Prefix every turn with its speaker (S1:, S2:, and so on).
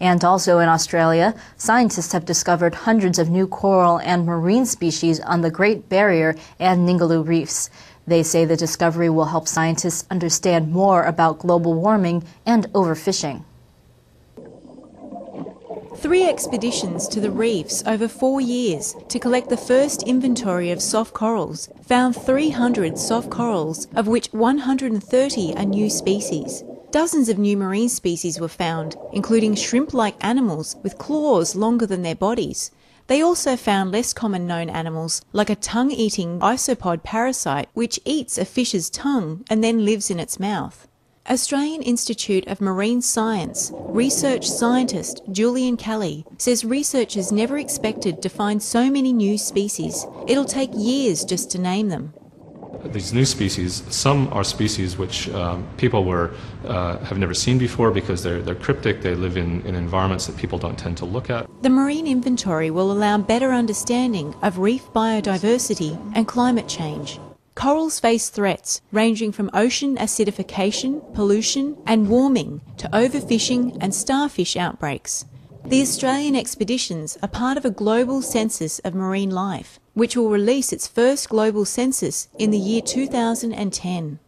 S1: And also in Australia, scientists have discovered hundreds of new coral and marine species on the Great Barrier and Ningaloo reefs. They say the discovery will help scientists understand more about global warming and overfishing.
S2: Three expeditions to the reefs over four years to collect the first inventory of soft corals found 300 soft corals, of which 130 are new species. Dozens of new marine species were found, including shrimp like animals with claws longer than their bodies. They also found less common known animals, like a tongue eating isopod parasite, which eats a fish's tongue and then lives in its mouth. Australian Institute of Marine Science research scientist Julian Caley says researchers never expected to find so many new species. It'll take years just to name them
S3: these new species, some are species which um, people were, uh, have never seen before because they're, they're cryptic, they live in, in environments that people don't tend to look at.
S2: The marine inventory will allow better understanding of reef biodiversity and climate change. Corals face threats ranging from ocean acidification, pollution, and warming to overfishing and starfish outbreaks. The Australian expeditions are part of a global census of marine life which will release its first global census in the year 2010.